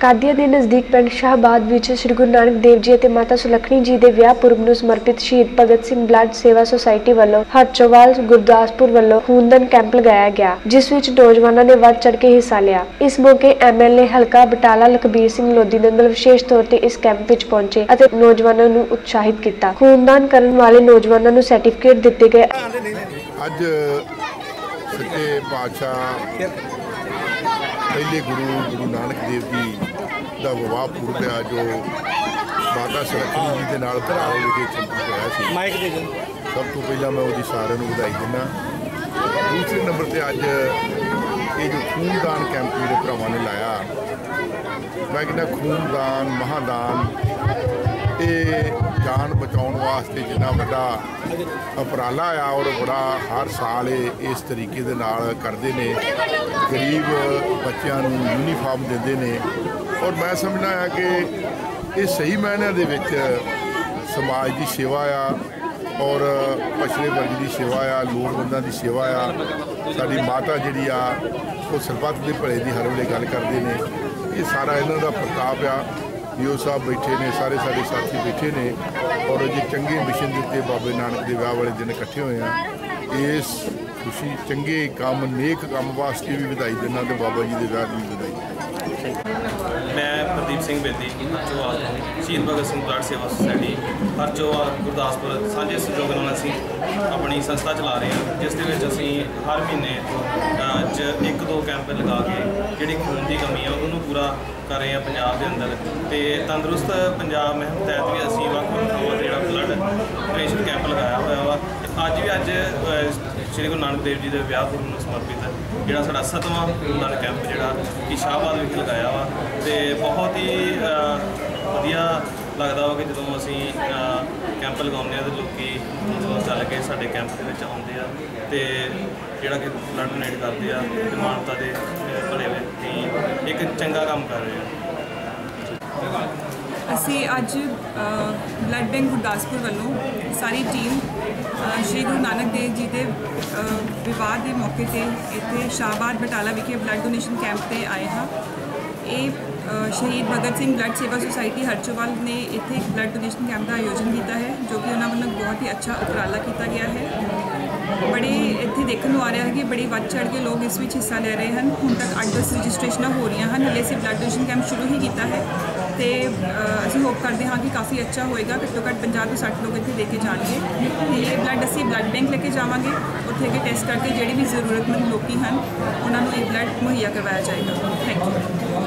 ਕਾਦੀਆਂ ਦੇ ਨਜ਼ਦੀਕ ਪਿੰਡ ਸ਼ਾਹਬਾਦ ਵਿੱਚ ਸ੍ਰੀ ਗੁਰੂ ਨਾਨਕ ਦੇਵ ਜੀ ਅਤੇ ਮਾਤਾ ਸੁਲੱਖਣੀ ਜੀ ਦੇ ਵਿਆਹ ਪੁਰਬ ਨੂੰ ਸਮਰਪਿਤ ਸ਼ਹੀਦ ਭਗਤ ਸਿੰਘ ਬਲੱਡ ਸੇਵਾ ਸੁਸਾਇਟੀ ਵੱਲੋਂ ਹਰਚੋਵਾਲ ਗੁਰਦਾਸਪੁਰ ਵੱਲੋਂ ਖੂਨਦਾਨ ਕੈਂਪ ਲਗਾਇਆ ਗਿਆ, ਜਿਸ ਵਿੱਚ ਨੌਜਵਾਨਾਂ ਨੇ ਵੱਧ ਚੜ ਕੇ ਹਿੱਸਾ ਲਿਆ। ਇਸ ਮੌਕੇ ਐਮਐਲਏ ਹਲਕਾ ਬਟਾਲਾ ਲਖਬੀਰ ਸਿੰਘ ਲੋਧੀ ਨੰਗਲ ਵਿਸ਼ੇਸ਼ ਤੌਰ ਤੇ ਇਸ ਕੈਂਪ ਵਿੱਚ ਪਹੁੰਚੇ ਅਤੇ ਨੌਜਵਾਨਾਂ ਨੂੰ ਉਤਸ਼ਾਹਿਤ ਕੀਤਾ। ਖੂਨਦਾਨ ਕਰਨ ਵਾਲੇ ਨੌਜਵਾਨਾਂ ਨੂੰ ਸਰਟੀਫਿਕੇਟ ਦਿੱਤੇ ਗਏ। ਅੱਜ ਸੱਚੇ ਪਾਤਸ਼ਾਹ ਪਹਿਲੇ ਗੁਰੂ ਗੁਰੂ ਨਾਨਕ ਦੇਵ ਜੀ ਦਾ ਵਿਵਾਹ ਪੁਰਬ ਆ ਜੋ ਮਾਤਾ ਸਰਕਨੀ ਜੀ ਦੇ ਨਾਲ ਬਰਾੜੇ ਵਿਖੇ ਸੰਪन्न ਹੋਇਆ ਸੀ। ਮਾਈਕ ਦੇ ਦਿਓ। ਸਭ ਤੋਂ ਪਹਿਲਾਂ ਮੈਂ ਉਹਦੀ ਸਾਰਿਆਂ ਨੂੰ ਵਧਾਈ ਦਿੰਦਾ। ਦੂਸਰੇ ਨੰਬਰ ਤੇ ਅੱਜ ਇਹ ਜੋ ਖੂਨਦਾਨ ਕੈਂਪ ਮੇਰੇ ਭਰਾਵਾਂ ਨੇ ਲਾਇਆ ਮੈਂ ਕਹਿੰਦਾ ਖੂਨਦਾਨ ਮਹਾਦਾਨ ਇਹ ਜਾਨ ਬਚਾਉਣ ਵਾਸਤੇ ਜਿੰਨਾ ਵੱਡਾ ਉਪਰਾਲਾ ਆ ਔਰ ਬੜਾ ਹਰ ਸਾਲ ਇਹ ਇਸ ਤਰੀਕੇ ਦੇ ਨਾਲ ਕਰਦੇ ਨੇ। ਗਰੀਬ ਬੱਚਿਆਂ ਨੂੰ ਯੂਨੀਫਾਰਮ ਦਿੰਦੇ ਨੇ। ਔਰ ਮੈਂ ਸਮਝਣਾ ਆ ਕਿ ਇਹ ਸਹੀ ਮਾਇਨਿਆਂ ਦੇ ਵਿੱਚ ਸਮਾਜ ਦੀ ਸੇਵਾ ਆ ਔਰ ਪਛੜੇ ਵਰਗ ਦੀ ਸੇਵਾ ਆ, ਲੋੜਵੰਦਾਂ ਦੀ ਸੇਵਾ ਆ। ਸਾਡੀ ਮਾਤਾ ਜਿਹੜੀ ਆ, ਉਹ ਸਰਬੱਤ ਦੇ ਭਲੇ ਦੀ ਹਰ ਵੇਲੇ ਗੱਲ ਕਰਦੇ ਨੇ। ਇਹ ਸਾਰਾ ਇਹਨਾਂ ਦਾ ਪ੍ਰਤਾਪ ਆ। ਯੋ ਸਾਹਿਬ ਬੈਠੇ ਨੇ, ਸਾਰੇ ਸਾਡੇ ਸਾਥੀ ਬੈਠੇ ਨੇ ਔਰ ਜੇ ਚੰਗੇ ਮਿਸ਼ਨ ਦੇ ਉੱਤੇ ਬਾਬੇ ਨਾਨਕ ਦੇ ਵਿਆਹ ਵਾਲੇ ਦਿਨ ਇਕੱਠੇ ਹੋਏ ਆ। ਇਸ ਖੁਸ਼ੀ, ਚੰਗੇ ਕੰਮ, ਨੇਕ ਕੰਮ ਵਾਸਤੇ ਵੀ ਵਧਾਈ ਦਿੰਦਾ ਤੇ ਬਾਬਾ ਜੀ ਦੇ ਵਿਆਹ ਦੀ ਵੀ ਵਧਾਈ ਮੈਂ ਪ੍ਰਦੀਪ ਸਿੰਘ ਬੇਦੀ ਹਰਚੋਵਾਲ ਸ਼ਹੀਦ ਭਗਤ ਸਿੰਘ ਬਲੱਡ ਸੇਵਾ ਸੁਸਾਇਟੀ ਹਰਚੋਵਾਲ ਗੁਰਦਾਸਪੁਰ, ਸਾਂਝੇ ਸਹਿਯੋਗ ਨਾਲ ਅਸੀਂ ਆਪਣੀ ਸੰਸਥਾ ਚਲਾ ਰਹੇ ਹਾਂ, ਜਿਸ ਦੇ ਵਿੱਚ ਅਸੀਂ ਹਰ ਮਹੀਨੇ 'ਚ ਇੱਕ ਦੋ ਕੈਂਪ ਲਗਾ ਕੇ ਜਿਹੜੀ ਖੂਨ ਦੀ ਕਮੀ ਆ, ਉਹਨੂੰ ਪੂਰਾ ਕਰ ਰਹੇ ਹਾਂ ਪੰਜਾਬ ਦੇ ਅੰਦਰ ਤੇ ਤੰਦਰੁਸਤ ਪੰਜਾਬ ਮਹਿਮ ਤਹਿਤ ਵੀ ਅਸੀਂ ਵੱਖ ਵੱਖ ਥਾਵਾਂ ਤੇ ਜਿਹੜਾ ਬਲੱਡ ਡੋਨੇਸ਼ਨ ਕੈਂਪ ਲਗਾਇਆ ਹੋਇਆ ਵਾ। ਅੱਜ ਵੀ ਅੱਜ ਸ਼੍ਰੀ ਗੁਰੂ ਨਾਨਕ ਦੇਵ ਜੀ ਦੇ ਵਿਆਹ ਪੁਰਬ ਨੂੰ ਸਮਰਪਿਤ ਜਿਹੜਾ ਸਾਡਾ ਸਤਵਾਂ ਖੂਨਦਾਨ ਕੈਂਪ ਜਿਹੜਾ ਕਿ ਸ਼ਾਹਬਾਦ ਵਿਖੇ ਲਗਾਇਆ ਵਾ ਤੇ ਬਹੁਤ ਹੀ ਵਧੀਆ ਲੱਗਦਾ ਵਾ ਕਿ ਜਦੋਂ ਅਸੀਂ ਕੈਂਪ ਲਗਾਉਂਦੇ ਆ ਤੇ ਲੋਕੀ ਚੱਲ ਕੇ ਸਾਡੇ ਕੈਂਪ ਦੇ ਵਿੱਚ ਆਉਂਦੇ ਆ ਤੇ ਜਿਹੜਾ ਕਿ ਬਲੱਡ ਡੋਨੇਟ ਕਰਦੇ ਆ ਤੇ ਮਾਨਵਤਾ ਦੇ ਭਲੇ ਵਿੱਚ ਇੱਕ ਚੰਗਾ ਕੰਮ ਕਰ ਰਹੇ ਆ। ਅਸੀਂ ਅੱਜ ਬਲੱਡ ਬੈਂਕ ਗੁਰਦਾਸਪੁਰ ਵੱਲੋਂ ਸਾਰੀ ਟੀਮ ਸ਼੍ਰੀ ਗੁਰੂ ਨਾਨਕ ਦੇਵ ਜੀ ਦੇ ਵਿਵਾਹ ਦੇ ਮੌਕੇ ਤੇ ਇੱਥੇ ਸ਼ਾਹਬਾਦ ਬਟਾਲਾ ਵਿਖੇ ਬਲੱਡ ਡੋਨੇਸ਼ਨ ਕੈਂਪ ਤੇ ਆਏ ਹਾਂ। ਇਹ ਸ਼ਹੀਦ ਭਗਤ ਸਿੰਘ ਬਲੱਡ ਸੇਵਾ ਸੁਸਾਇਟੀ ਹਰਚੋਵਾਲ ਨੇ ਇੱਥੇ ਇੱਕ ਬਲੱਡ ਡੋਨੇਸ਼ਨ ਕੈਂਪ ਦਾ ਆਯੋਜਨ ਕੀਤਾ ਹੈ, ਜੋ ਕਿ ਉਹਨਾਂ ਵੱਲੋਂ ਬਹੁਤ ਹੀ ਅੱਛਾ ਉਪਰਾਲਾ ਕੀਤਾ ਗਿਆ ਹੈ। ਬੜੇ ਦੇਖਣ ਨੂੰ ਆ ਰਿਹਾ ਹੈ ਕਿ ਬੜੀ ਵੱਧ ਚੜ੍ਹ ਕੇ ਲੋਕ ਇਸ ਵਿੱਚ ਹਿੱਸਾ ਲੈ ਰਹੇ ਹਨ। ਹੁਣ ਤੱਕ 8-10 ਰਜਿਸਟ੍ਰੇਸ਼ਨਾਂ ਹੋ ਰਹੀਆਂ ਹਨ। ਹਲੇ ਅਸੀਂ ਬਲੱਡ ਡੋਨੇਸ਼ਨ ਕੈਂਪ ਸ਼ੁਰੂ ਹੀ ਕੀਤਾ ਹੈ ਤੇ ਅਸੀਂ ਹੋਪ ਕਰਦੇ ਹਾਂ ਕਿ ਕਾਫੀ ਅੱਛਾ ਹੋਏਗਾ। ਘੱਟੋ ਘੱਟ 50 ਤੋਂ 60 ਲੋਕ ਇੱਥੇ ਲੈ ਕੇ ਜਾਣਗੇ। ਤੇ ਇਹ ਬਲੱਡ ਅਸੀਂ ਬਲੱਡ ਬੈਂਕ ਲੈ ਕੇ ਜਾਵਾਂਗੇ। ਉੱਥੇ ਅੱਗੇ ਟੈਸਟ ਕਰਕੇ ਜਿਹੜੇ ਵੀ ਜ਼ਰੂਰਤਮੰਦ ਲੋਕੀ ਹਨ, ਉਹਨਾਂ ਨੂੰ ਇਹ ਬਲੱਡ ਮੁਹੱਈਆ ਕਰਵਾਇਆ ਜਾਏਗਾ। Thank you